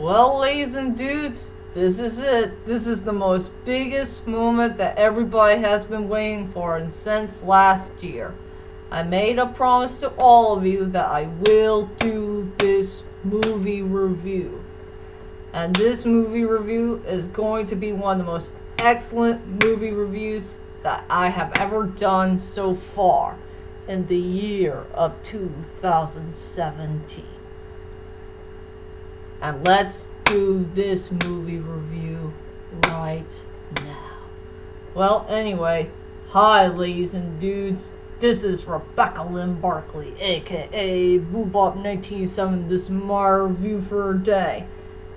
Well, ladies and dudes, this is it. This is the most biggest moment that everybody has been waiting for and since last year. I made a promise to all of you that I will do this movie review. And this movie review is going to be one of the most excellent movie reviews that I have ever done so far in the year of 2017. And let's do this movie review right now. Well, anyway, hi, ladies and dudes. This is Rebecca Lynn Barclay, aka Boobop 1987. This is my review for day.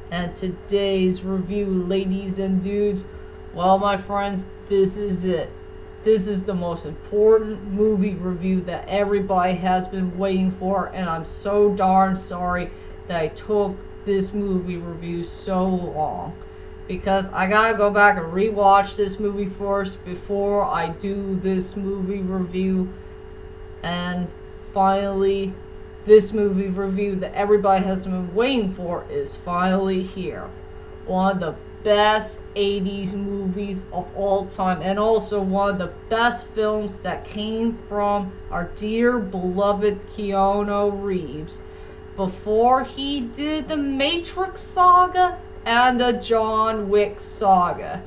And today's review, ladies and dudes, well, my friends, this is it. This is the most important movie review that everybody has been waiting for, and I'm so darn sorry that I took this movie review so long. Because I gotta go back and rewatch this movie first before I do this movie review. And finally, this movie review that everybody has been waiting for is finally here. One of the best 80s movies of all time, and also one of the best films that came from our dear beloved Keanu Reeves before he did the Matrix saga and the John Wick saga.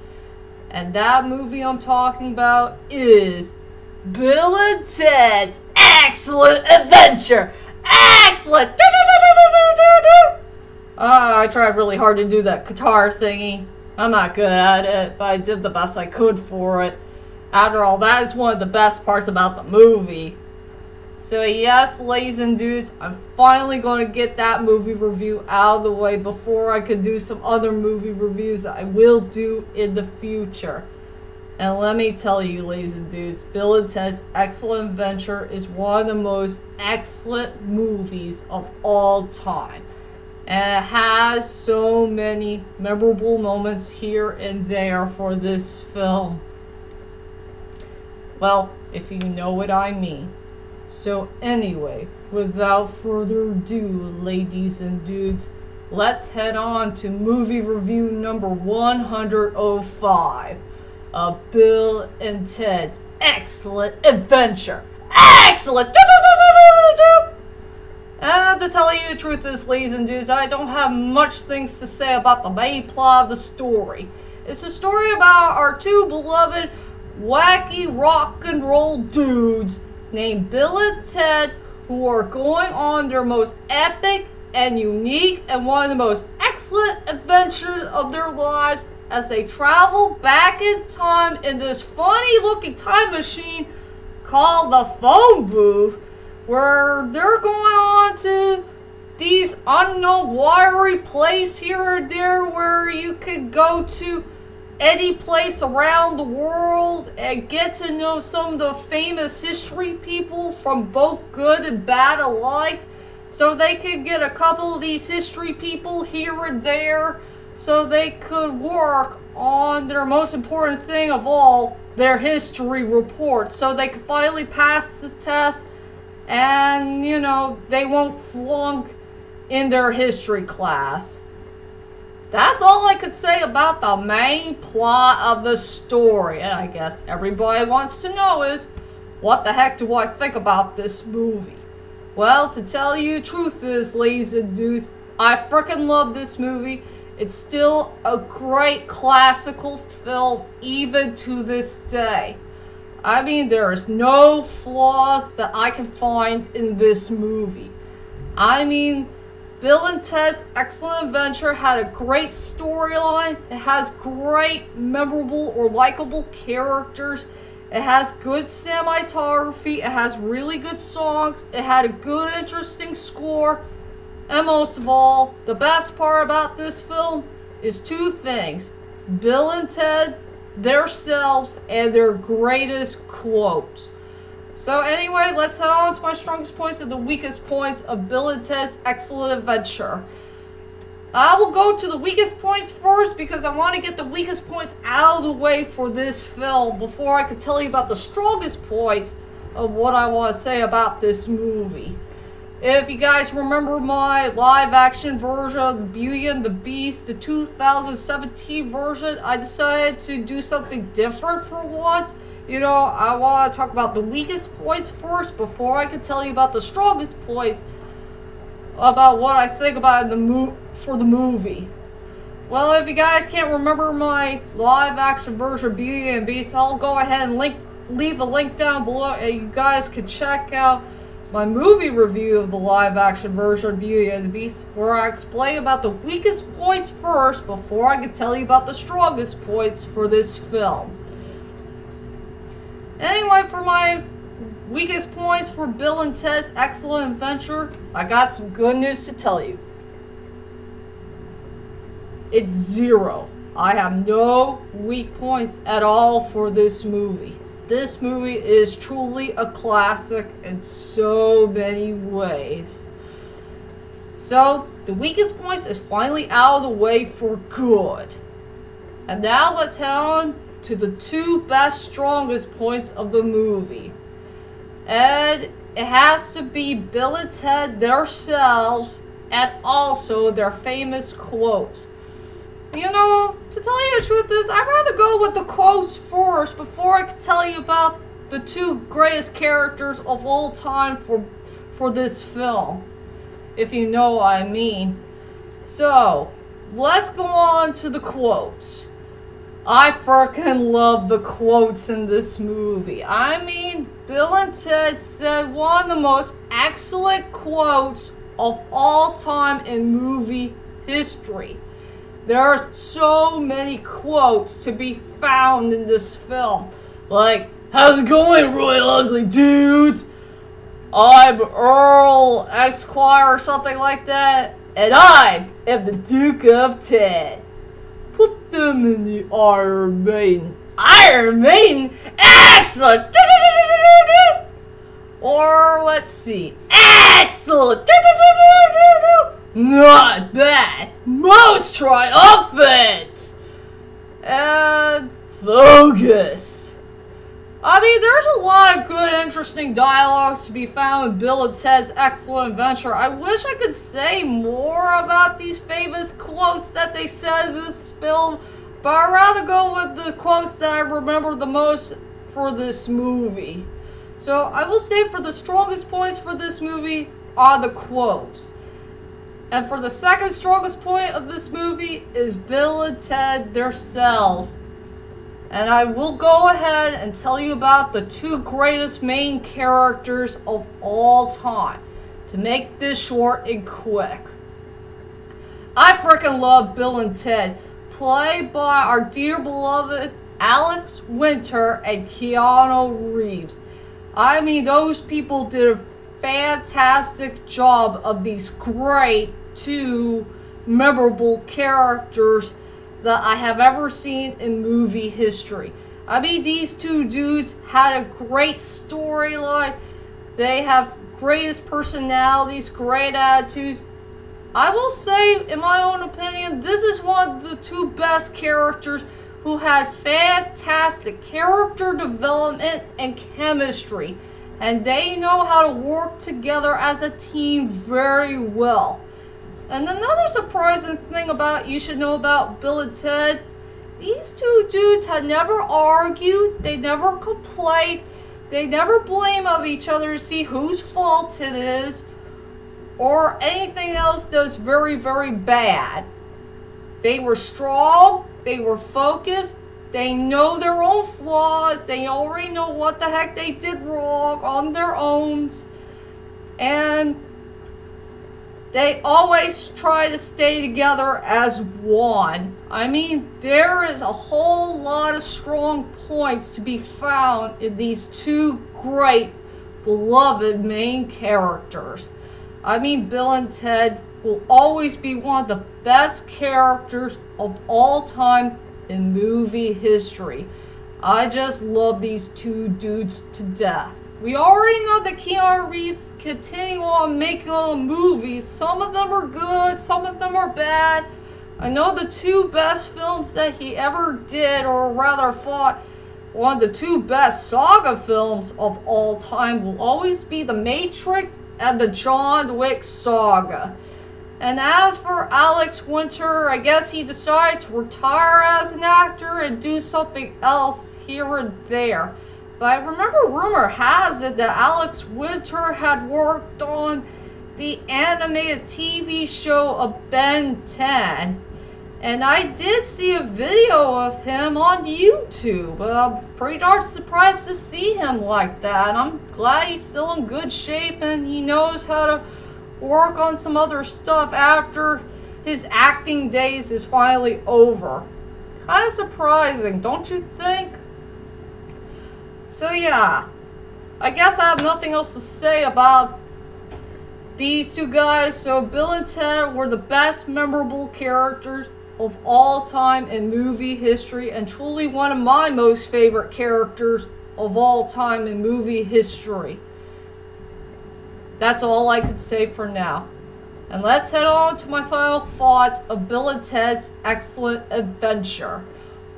And that movie I'm talking about is Bill and Ted's Excellent Adventure. Excellent! Uh, I tried really hard to do that guitar thingy. I'm not good at it, but I did the best I could for it. After all, that is one of the best parts about the movie. So yes, ladies and dudes, I'm finally going to get that movie review out of the way before I can do some other movie reviews that I will do in the future. And let me tell you, ladies and dudes, Bill and Ted's Excellent Adventure is one of the most excellent movies of all time. And it has so many memorable moments here and there for this film. Well, if you know what I mean. So anyway, without further ado, ladies and dudes, let's head on to movie review number 105 of Bill and Ted's Excellent Adventure. Excellent! And to tell you the truth is, ladies and dudes, I don't have much things to say about the main plot of the story. It's a story about our two beloved wacky rock and roll dudes named Bill and Ted who are going on their most epic and unique and one of the most excellent adventures of their lives as they travel back in time in this funny looking time machine called the phone booth where they're going on to these unknown watery place here or there where you could go to any place around the world and get to know some of the famous history people from both good and bad alike so they could get a couple of these history people here and there so they could work on their most important thing of all their history report so they could finally pass the test and you know they won't flunk in their history class that's all I could say about the main plot of the story. And I guess everybody wants to know is, what the heck do I think about this movie? Well, to tell you the truth is, ladies and dudes, I freaking love this movie. It's still a great classical film even to this day. I mean, there's no flaws that I can find in this movie. I mean, Bill and Ted's Excellent Adventure had a great storyline. It has great, memorable, or likable characters. It has good cinematography. It has really good songs. It had a good, interesting score. And most of all, the best part about this film is two things Bill and Ted, themselves, and their greatest quotes. So anyway, let's head on to my strongest points and the weakest points of Bill and Ted's Excellent Adventure. I will go to the weakest points first because I want to get the weakest points out of the way for this film before I could tell you about the strongest points of what I want to say about this movie. If you guys remember my live action version of Beauty and the Beast, the 2017 version, I decided to do something different for once. You know, I want to talk about the weakest points first before I can tell you about the strongest points about what I think about the mo for the movie. Well, if you guys can't remember my live action version of Beauty and Beast, I'll go ahead and link leave a link down below and you guys can check out my movie review of the live action version of Beauty and the Beast, where I explain about the weakest points first before I can tell you about the strongest points for this film. Anyway, for my weakest points for Bill and Ted's Excellent Adventure, I got some good news to tell you. It's zero. I have no weak points at all for this movie. This movie is truly a classic in so many ways. So, the weakest points is finally out of the way for good. And now let's head on to the two best, strongest points of the movie. And it has to be Bill and Ted themselves and also their famous quotes. You know, to tell you the truth is, I'd rather go with the quotes first before I can tell you about the two greatest characters of all time for for this film. If you know what I mean. So, let's go on to the quotes. I freaking love the quotes in this movie. I mean, Bill and Ted said one of the most excellent quotes of all time in movie history. There are so many quotes to be found in this film. Like, how's it going, Royal Ugly Dude? I'm Earl Esquire or something like that. And I am the Duke of Ted. The Iron Maiden. Iron Maiden? Excellent! Or, let's see. Excellent! Not bad. Most triumphant. And focus. I mean, there's a lot of good, interesting dialogues to be found in Bill and Ted's Excellent Adventure. I wish I could say more about these famous quotes that they said in this film, but I'd rather go with the quotes that I remember the most for this movie. So I will say for the strongest points for this movie are the quotes. And for the second strongest point of this movie is Bill and Ted, their cells. And I will go ahead and tell you about the two greatest main characters of all time. To make this short and quick. I freaking love Bill and Ted, played by our dear beloved Alex Winter and Keanu Reeves. I mean, those people did a fantastic job of these great two memorable characters that I have ever seen in movie history. I mean, these two dudes had a great storyline. They have greatest personalities, great attitudes. I will say, in my own opinion, this is one of the two best characters who had fantastic character development and chemistry and they know how to work together as a team very well. And another surprising thing about you should know about Bill and Ted, these two dudes had never argued, they never complained, they never blame of each other to see whose fault it is, or anything else that's very, very bad. They were strong, they were focused, they know their own flaws. They already know what the heck they did wrong on their own. And they always try to stay together as one. I mean, there is a whole lot of strong points to be found in these two great, beloved main characters. I mean, Bill and Ted will always be one of the best characters of all time in movie history. I just love these two dudes to death. We already know that Keanu Reeves continue on making movies. Some of them are good, some of them are bad. I know the two best films that he ever did, or rather fought, one of the two best saga films of all time will always be The Matrix and the John Wick saga. And as for Alex Winter, I guess he decided to retire as an actor and do something else here and there. But I remember rumor has it that Alex Winter had worked on the animated TV show of Ben 10. And I did see a video of him on YouTube. I'm pretty darn surprised to see him like that. I'm glad he's still in good shape and he knows how to work on some other stuff after his acting days is finally over. Kind of surprising, don't you think? So yeah, I guess I have nothing else to say about these two guys. So Bill and Ted were the best memorable characters of all time in movie history and truly one of my most favorite characters of all time in movie history. That's all I could say for now. And let's head on to my final thoughts of Bill and Ted's Excellent Adventure.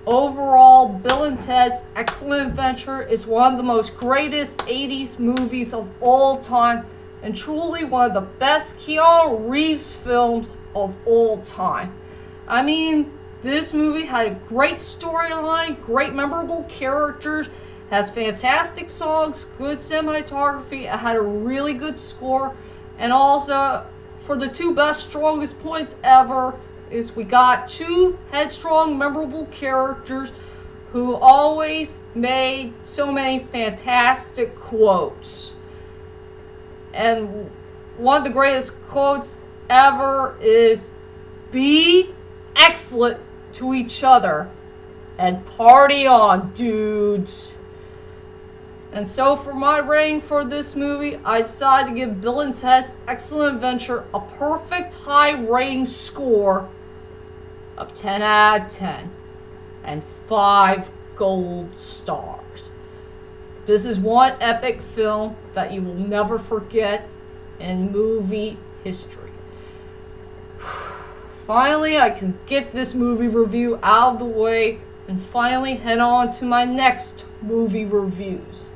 Overall, Bill and Ted's Excellent Adventure is one of the most greatest 80s movies of all time and truly one of the best Keanu Reeves films of all time. I mean, this movie had a great storyline, great memorable characters, has fantastic songs, good cinematography, it had a really good score, and also for the two best, strongest points ever is we got two headstrong, memorable characters who always made so many fantastic quotes. And one of the greatest quotes ever is be excellent to each other and party on, dudes. And so for my rating for this movie, I decided to give Bill and Ted's Excellent Adventure a perfect high rating score of 10 out of 10 and 5 gold stars. This is one epic film that you will never forget in movie history. Finally, I can get this movie review out of the way and finally head on to my next movie reviews.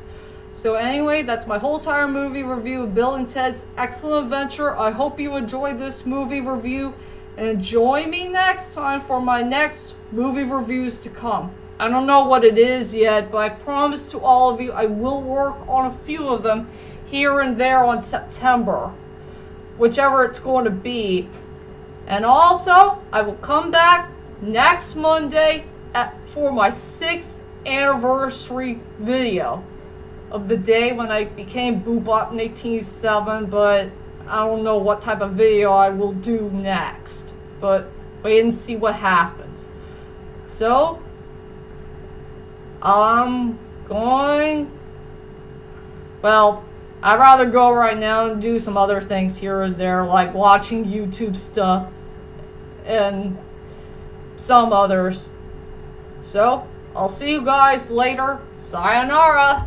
So anyway, that's my whole entire movie review of Bill and Ted's Excellent Adventure. I hope you enjoyed this movie review and join me next time for my next movie reviews to come. I don't know what it is yet, but I promise to all of you I will work on a few of them here and there on September, whichever it's going to be. And also, I will come back next Monday at, for my sixth anniversary video of the day when I became Boobop in 1887, but I don't know what type of video I will do next. But wait and see what happens. So, I'm going... Well, I'd rather go right now and do some other things here or there, like watching YouTube stuff and some others. So, I'll see you guys later. Sayonara!